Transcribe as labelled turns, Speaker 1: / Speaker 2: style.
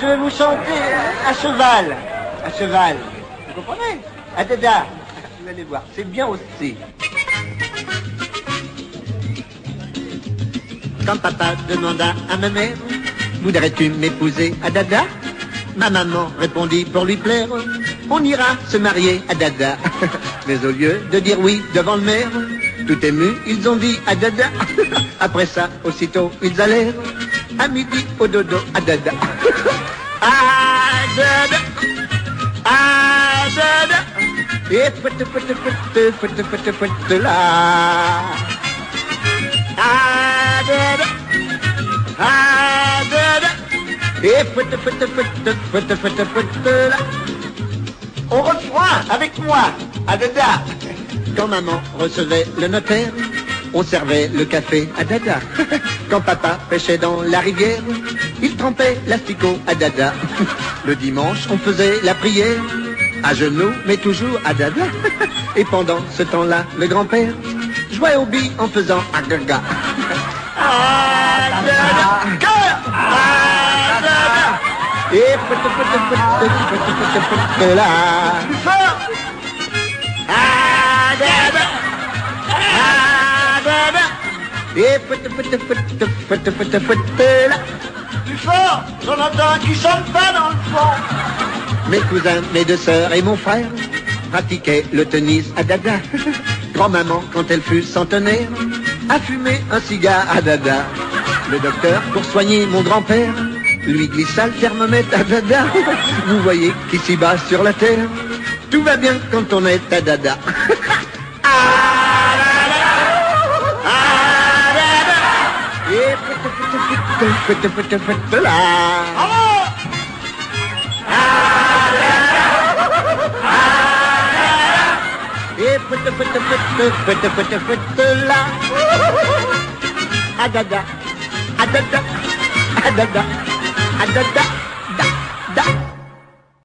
Speaker 1: je vais vous chanter à cheval. À cheval. Vous comprenez À dada. Vous allez voir, c'est bien aussi. Quand papa demanda à ma mère, voudrais-tu m'épouser à dada? Ma maman répondit pour lui plaire, on ira se marier à dada. Mais au lieu de dire oui devant le maire, tout ému, ils ont dit à dada. Après ça, aussitôt, ils allèrent à midi au dodo à dada. À dada, à dada. Et foute, foute, foute, foute, foute, foute, là. À dada, à dada. Et foute, foute, foute, foute, foute, foute, là. On refroid avec moi, à dada. Quand maman recevait le notaire, on servait le café à dada. Quand papa pêchait dans la rivière, il trempait l'asticot à dada. Le dimanche, on faisait la prière, à genoux, mais toujours à dada. Et pendant ce temps-là, le grand-père jouait au billes en faisant agaga. Et Plus fort. J'en entends qui chante pas dans le fond. Mes cousins, mes deux sœurs et mon frère pratiquaient le tennis à dada. Grand-maman, quand elle fut centenaire, a fumé un cigare à dada. Le docteur, pour soigner mon grand-père, lui glissa le thermomètre à dada. Vous voyez qu'ici-bas sur la terre, tout va bien quand on est à dada. Adada, adada, adada, adada, da, da.